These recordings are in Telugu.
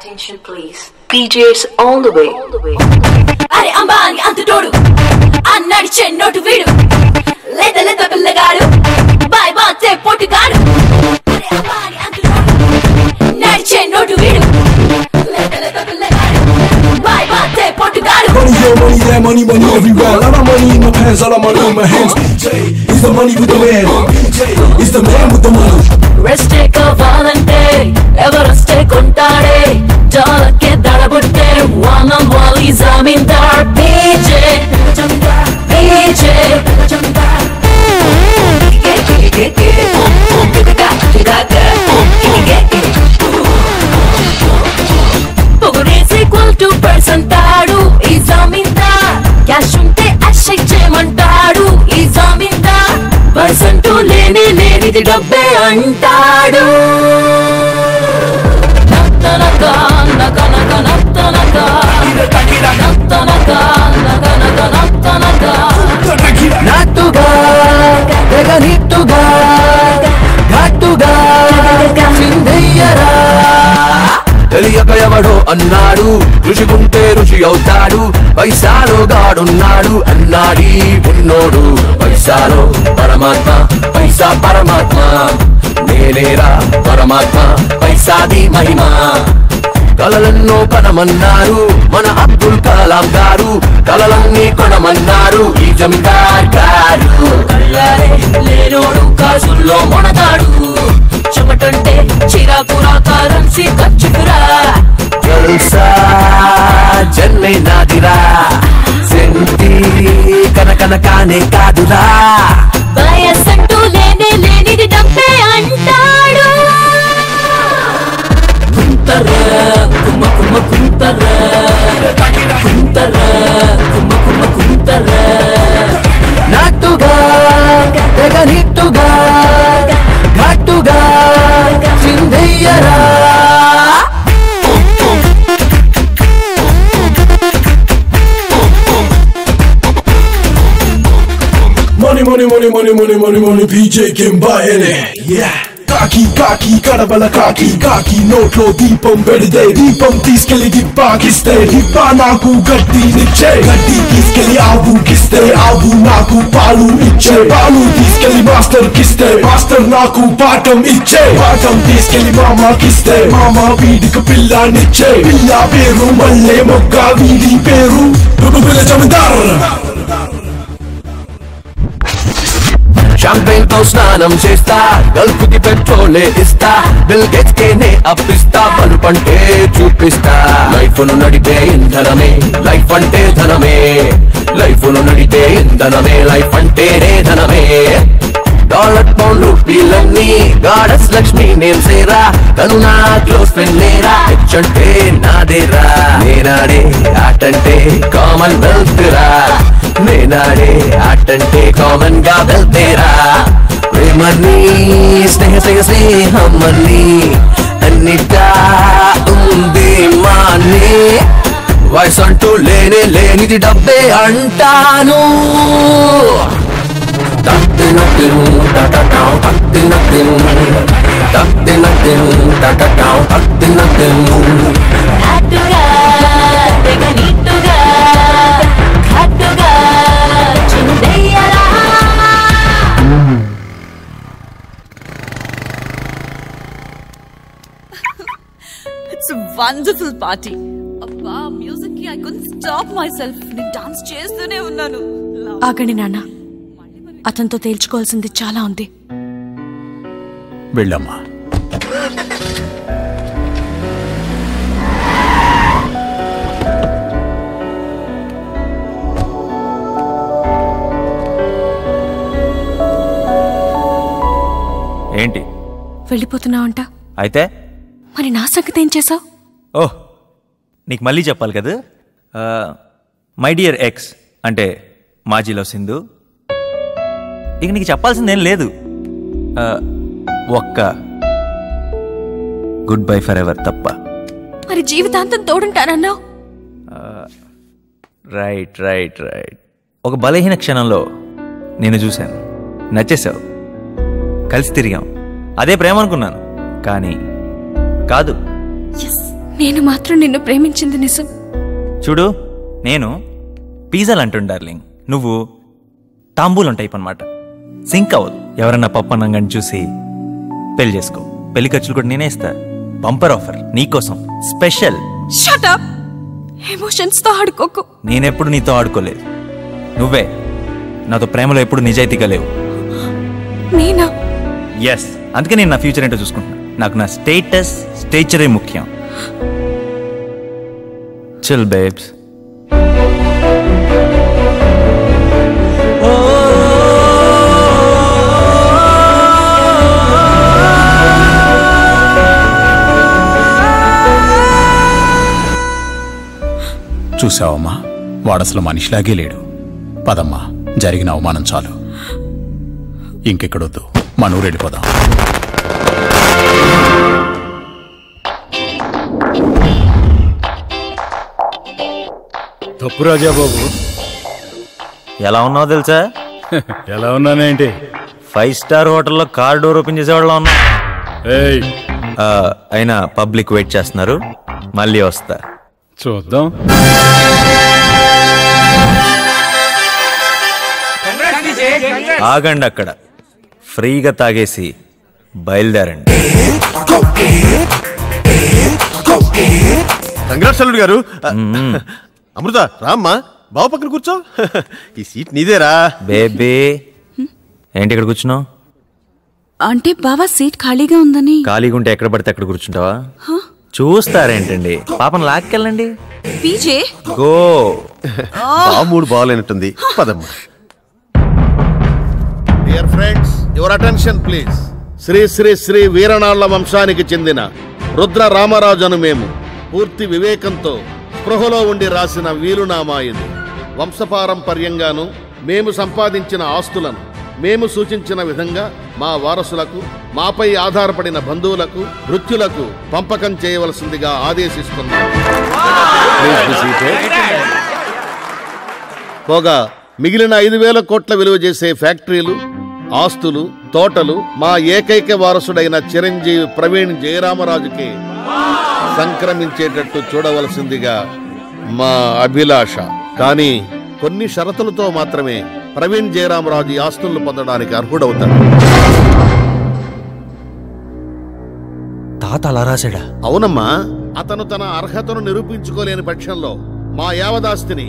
Attention please. DJs all the way. అరే అంబాని అంతుటోడు అన్నాడు చెన్నోటు వీడు లేత లేత పిల్లగాడు బాయ్ బాతే పొట్టుగాడు అరే అంబాని అంతుటోడు నడిచే నోటు వీడు లేత లేత పిల్లగాడు bye బాతే పొట్టుగాడు Money here, money there, money, money everywhere. Lot of money in my pants, lot of money in my hands. DJ is the money with the man. DJ is the man with the money. రెస్టే కావాలంటే ఎవరెస్టే కొంటాడే జాలకే దడబుట్టే వానం వాలి జమీందార్. పీజే పీజే పొగడేసి ఈక్వల్ టు పర్సంటాడు ఈ జమీందార్. క్యాష్ ఉంటే అషెక్ చేయమంటాడు ఈ జమీందార్. పర్సంటూ లేని లేనిది డబ్బే అంటాడు. పైసాలో గాడున్నాడు అన్నాడి ఉన్నోడు. పైసాలో పరమాత్మ పైసా పరమాత్మ. నేనేరా పరమాత్మ పైసాది మహిమ. కలలెన్నో కనమన్నారు మన అబ్దుల్ కలాం గారు. కలలన్నీ కొనమన్నారు ఈ జమీదార్ గారు. లేనోడు కాసుల్లో మొనగాడు చెమటంటే చిరాకురా కరెన్సీ ఖర్చుకురా తెలుసా? జన్మే నాదిరా సెంటి కనకన కానే కాదురా. Money, money, money, money, money, money. PJ can buy any. Yeah. కాకి కాకి కడబల కాకి కాకి నోట్లో దీపం పెడితే దీపం తీసుకెళ్ళి దిప్పాకిస్తే దిప్ప నాకు గడ్డి నిచ్చే గడ్డి తీసుకెళ్ళి ఆవుకిస్తే ఆవు నాకు పాలు ఇచ్చే పాలు తీసుకెళ్ళి మాస్టర్ కిస్తే మాస్టర్ నాకు పాఠం ఇచ్చే పాఠం తీసుకెళ్ళి మామకిస్తే మామ వీడికి పిల్లానిచ్చే పిల్ల పేరు మల్లె మొక్క వీడి పేరు స్నానం చేస్తా గల్ఫ్కి పెట్రోలే ఇస్తా బిల్ గేట్స్ కే నే అప్పిస్తా బలుపంటే చూపిస్తా. లైఫ్ను నడిపే ఇంధనమే లైఫ్ అంటే ధనమే. లైఫ్ను నడిపే ఇంధనమే లైఫ్ అంటేనే ధనమే. డాలర్ పౌండ్ రూపీలన్నీ గాడస్ లక్ష్మి నేమ్ సేరా తను నా క్లోజ్ ఫ్రెండ్ లేరా హెచ్ అంటే నాదేరా నేనాడే ఆటంటే కామన్ వెల్త్ రా నేనాడే ఆటంటే కామన్ గా వెళ్తేరా ప్రేమని స్నేహ స్నేహ స్నేహమని అన్నిటా ఉంది మాని వయసు అంటూ లేనే లేనిది డబ్బే అంటాను ఇట్స్ వండర్ఫుల్ పార్టీ అబ్బా మ్యూజిక్కి I could stop myself నేను డాన్స్ చేస్తూనే ఉన్నాను. ఆగండి నాన్న. అతనితో తేల్చుకోవాల్సింది చాలా ఉంది. వెళ్ళమ్మా. ఏంటి? వెళ్ళిపోతున్నావంట? అయితే? మరి నా సంగతి ఏం చేసావు ఓహ్ నీకు మళ్ళీ చెప్పాలి కదా? మై డియర్ ఎక్స్ అంటే మాజీలో సింధు ఇక నీకు చెప్పాల్సిందేం లేదు. ఒక్క గుడ్ బై ఫర్ ఎవర్ తప్ప. మరి జీవితాంతం తోడుంటానన్నావు? Right right right. ఒక బలహీన క్షణంలో నేను చూశాను. నచ్చేసావు కలిసి తిరిగాం. అదే ప్రేమ అనుకున్నాను. కానీ కాదు. నేను మాత్రం నిన్ను ప్రేమించింది నిజం. చూడు నేను పిజ్జాలు అంటుండు డార్లింగ్ నువ్వు తాంబూలం టైప్ అనమాట సింక్ అవ్వదు. ఎవరన్నా పప్పు అన్నంగాని చూసి పెళ్ళి చేసుకో. పెళ్ళి ఖర్చులు కూడా నేనే ఇస్తా. బంపర్ ఆఫర్ నీకోసం స్పెషల్. షటప్ ఎమోషన్స్తో ఆడుకోకు. నేనెప్పుడు నీతో ఆడుకోలేదు. నువ్వే. నాతో ప్రేమలో ఎప్పుడు నిజాయితీగా లేవు. నేనా? ఎస్ అందుకే నేను నా ఫ్యూచర్ ఏంటో చూసుకుంటున్నా. నాకు నా స్టేటస్ స్టేచరే ముఖ్యం. చిల్ బేబ్స్ చూసావమ్మా వాడసలు మనిషిలాగే లేడు. పదమ్మా జరిగిన అవమానం చాలు. ఇంకెక్కడొద్దు. మన ఊరు వెళ్ళిపోదాం. తప్పు రాజా బాబు. ఎలా ఉన్నావో తెలుసా? ఎలా ఉన్నానేంటి ఫైవ్ స్టార్ హోటల్లో కార్ డోర్ ఓపెన్ చేసేవాళ్ళ ఉన్నా ఏయ్. ఆ, అయినా పబ్లిక్ వెయిట్ చేస్తున్నారు. మళ్ళీ వస్తా. చూద్దాం ఆగండి అక్కడ. ఫ్రీగా తాగేసి బయలుదేరండి. కంగ్రాట్స్ అల్లుడు గారు అమృత రామ్మా బావ పక్కన కూర్చో. ఈ సీట్ నీదేరా. బేబీ. ఏంటి ఇక్కడ కూర్చున్నావు? అంటే బావా సీట్ ఖాళీగా ఉందని. ఖాళీగా ఉంటే ఎక్కడ పడితే అక్కడ కూర్చుంటావా? చూస్తారేంటండి? పాపను లాక్కెళ్ళండి. పీజే? గో. మూడు బాగాలేనట్టుంది. పదమ్మా. Dear friends your attention please Shri Shri Shri వీరనాళ్ళ వంశానికి చెందిన రుద్ర రామరాజును మేము పూర్తి వివేకంతో స్పృహలో ఉండి రాసిన వీలునామా ఇది. వంశపారంపర్యంగాను మేము సంపాదించిన ఆస్తులను మేము సూచించిన విధంగా మా వారసులకు మాపై ఆధారపడిన బంధువులకు వృత్తులకు పంపకం చేయవలసిందిగా ఆదేశిస్తున్నాం Please be seated. పోగా మిగిలిన ఐదు వేల కోట్ల విలువ చేసే ఫ్యాక్టరీలు ఆస్తులు తోటలు మా ఏకైక వారసుడైన చిరంజీవి ప్రవీణ్ జయరామరాజుకి సంక్రమించేటట్టు చూడవలసిందిగా మా అభిలాష కానీ కొన్ని షరతులతో మాత్రమే ప్రవీణ్ జయరామరాజు ఈ ఆస్తులను పొందడానికి అర్హుడవుతాడు. తాత అలా రాశాడా? అవునమ్మా అతను తన అర్హతను నిరూపించుకోలేని పక్షంలో మా యావదాస్తిని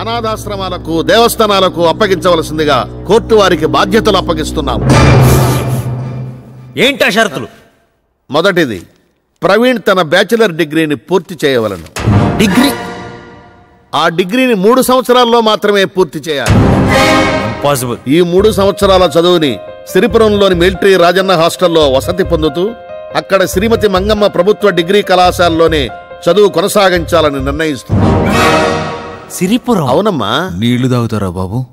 అనాథాశ్రమాలకు దేవస్థానాలకు అప్పగించవలసిందిగా కోర్టు వారికి బాధ్యతలు అప్పగిస్తున్నాము. ఏంటా షరతులు? మొదటిది ప్రవీణ్ తన బ్యాచిలర్ డిగ్రీని పూర్తి చేయవలను. డిగ్రీ? ఆ డిగ్రీని మూడు సంవత్సరాల్లో మాత్రమే పూర్తి చేయాలి. పాసిబుల్. ఈ మూడు సంవత్సరాల చదువుని సిరిపురంలోని మిలిటరీ రాజన్న హాస్టల్లో వసతి పొందుతూ అక్కడ శ్రీమతి మంగమ్మ ప్రభుత్వ డిగ్రీ కళాశాలలోనే చదువు కొనసాగించాలని నిర్ణయిస్తుంది. సిరిపురం? అవునమ్మా. నీళ్ళు తాగుతారా బాబు?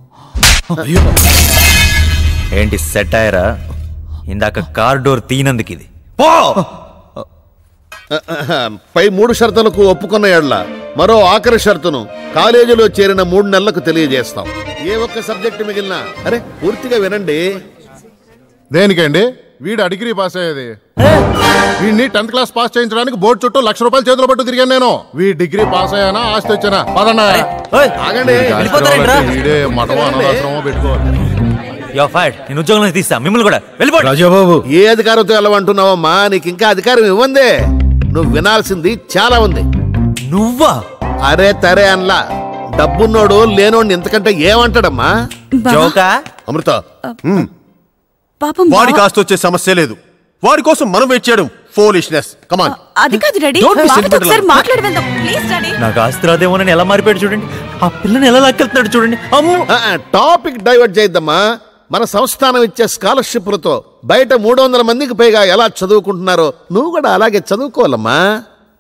ఏంటి సెట్ అయ్యారా ఇందాక కార్ డోర్ తీనందుకు ఇది. పో! పై మూడు షరతులకు ఒప్పుకున్న ఎడ్ల మరో ఆఖరి షరతును కాలేజీలో చేరిన మూడు నెలలకు తెలియజేస్తాం. ఏ ఒక్క సబ్జెక్టు మిగిలినా అరే పూర్తిగా వినండి. దేనికండి? వీడు డిగ్రీ పాస్ అయ్యేది. వీడిని టెన్త్ క్లాస్ పాస్ చేయించడానికి బోర్డు చుట్టూ లక్ష రూపాయలు చేతిలో పట్టు తిరిగాను నేను. వీ డిగ్రీ పాస్ అయ్యానా ఆస్తి వచ్చానా? పదన్నా. నేను ఉద్యోగంలో తీస్తా. మిమ్మల్ని కూడా. వెళ్ళిపోండి రాజాబాబు. ఏ అధికారంతో వెళ్ళమంటున్నావమ్మా? నీకు ఇంకా అధికారం ఇవ్వందే. నువ్వు వినాల్సింది చాలా ఉంది. నువ్వా? అరే తరే అన్లా డబ్బున్నోడు లేనోడిని ఎంతకంటే ఏమంటాడమ్మా? జోకా? అమృత పాపం వాడి బావ- కాస్త వచ్చే సమస్య లేదు. వాడి కోసం మనం వెయిట్ చేయడం ఫోలిష్నెస్ కమాన్ అది కాదు డాడీ. Don't be బావతో sentimental. ఒకసారి మాట్లాడి వెళ్దాం ప్లీజ్ డాడీ. నాకు ఆస్తి రాదేమోనని ఎలా మారిపోయాడు చూడండి. ఆ పిల్లని ఎలా లాక్కెళ్తున్నాడు చూడండి. అమ్ము! టాపిక్ డైవర్ట్ చేయొద్దమ్మా. మన సంస్థానం ఇచ్చే స్కాలర్షిప్లతో బయట మూడు వందల మందికి పైగా ఎలా చదువుకుంటున్నారో నువ్వు కూడా అలాగే చదువుకోవాలమ్మా.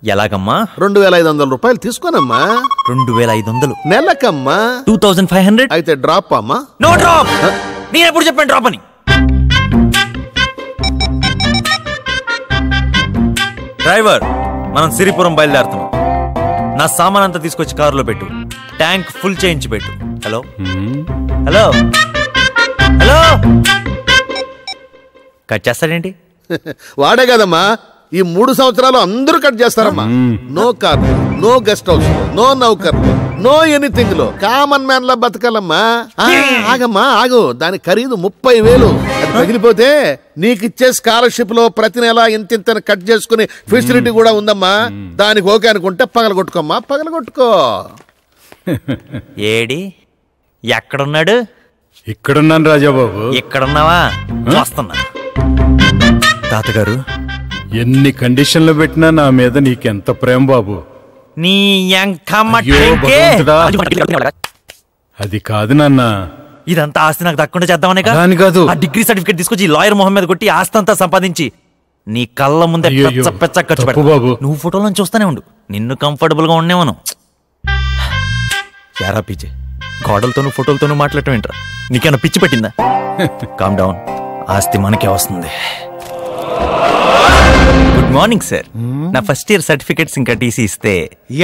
ఎలాగమ్మా? రెండు వేల ఐదు వందల రూపాయలు తీసుకోనమ్మా. రెండు వేల ఐదు వందలు నెలకమ్మా. Two thousand five hundred? అయితే డ్రాప్ అమ్మా. No drop! నేను ఎప్పుడు చెప్పాను డ్రాప్ అని? డ్రైవర్ మనం సిరిపురం బయలుదేరుతున్నాం. నా సామాన్ అంతా తీసుకొచ్చి కారులో పెట్టు. ట్యాంక్ ఫుల్ చేయించి పెట్టు. హలో? హలో? హలో. కట్ చేస్తాడేంటి వాడే కదమ్మా ఈ మూడు సంవత్సరాలు అందరూ కట్ చేస్తారమ్మా. No car no guest house no నౌకర్ no ఎనీథింగ్లో. కామన్ మ్యాన్ లా బతకాలమ్మా. ఆగమ్మా ఆగు. దాని ఖరీదు ముప్పై వేలు. తగిలిపోతే నీకు ఇచ్చే స్కాలర్షిప్లో ప్రతి నెల ఇంత ఇంత కట్ చేసుకునే ఫెసిలిటీ కూడా ఉందమ్మా. దానికి ఓకే అనుకుంటే పగలగొట్టుకోమ్మా పగలగొట్టుకో. ఏడి? ఎక్కడున్నాడు? ఇక్కడున్నాను రాజాబాబు. ఇక్కడున్నావా? వస్తున్నా తాతగారు. ఎన్ని కండిషన్లు పెట్టినా నా మీద నీకెంత ప్రేమ బాబు? నీ. అది కాదు నాన్న. ఇదంతా ఆస్తి నాకు దక్కుండా చేద్దామనే అని కాదు. ఆ డిగ్రీ సర్టిఫికేట్ తీసుకొచ్చి లాయర్ మొహం మీద కొట్టి ఆస్తి అంతా సంపాదించి నీ కళ్ళ ముందే పెచ్చ పెచ్చ ఖర్చు. బాబు. నువ్వు ఫోటోలను చూస్తూనే ఉండు. నిన్ను కంఫర్టబుల్గా ఉండేవను. పిచ్చి గోడలతోనూ ఫోటోలతోనూ మాట్లాడటం ఏంట్రా? నీకేమైనా పిచ్చి పట్టిందా? కామ్ డౌన్ ఆస్తి మనకే వస్తుంది. గుడ్ మార్నింగ్ సార్ నా ఫస్ట్ ఇయర్ సర్టిఫికేట్స్ ఇంకా టీసీ ఇస్తే.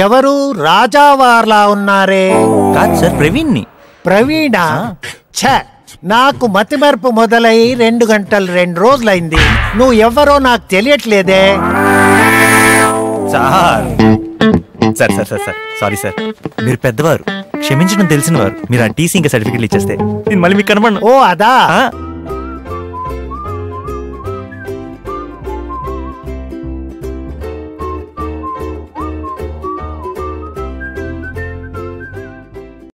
ఎవరు రాజావార్లా ఉన్నారే? కాదు సార్ ప్రవీణ్? ని ప్రవీణ ఛ నాకు మతిమరుపు మొదలై రెండు గంటలు రెండు రోజులైంది. నువ్వు ఎవరో నాకు తెలియట్లేదే. Sir. Sir sir sir sorry. Sir sir మీరు పెద్దవారు. క్షమించడం తెలిసిన వారు. మీరు ఆ టీసీ ఇంకా సర్టిఫికెట్లు ఇచ్చేస్తే. నేను మళ్ళీ మీకు కనబడను ఓ అదా.